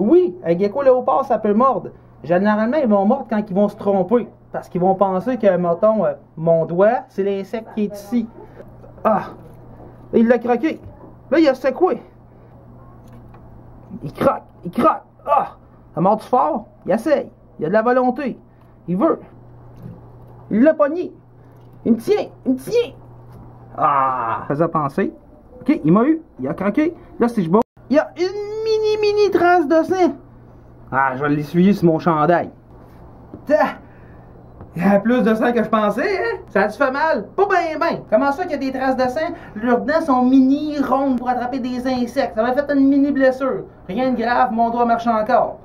Oui, un gecko léopard, ça peut mordre. Généralement, ils vont mordre quand ils vont se tromper. Parce qu'ils vont penser que, mettons, euh, mon doigt, c'est l'insecte qui est ici. Ah! Il l'a croqué. Là, il a secoué. Il croque, il croque. Ah! Ça mord fort. Il essaye. Il a de la volonté. Il veut. Il l'a pogné. Il me tient, il me tient. Ah! Ça faisait penser. Ok, il m'a eu. Il a craqué. Là, si je bats, il y a une mini, trace de sang. Ah, je vais l'essuyer sur mon chandail. Il y a plus de sang que je pensais, hein? Ça a-tu fait mal? Pas bien, ben. Comment ça qu'il y a des traces de sang? Leurs dents sont mini, rondes pour attraper des insectes. Ça m'a fait une mini blessure. Rien de grave, mon doigt marche encore.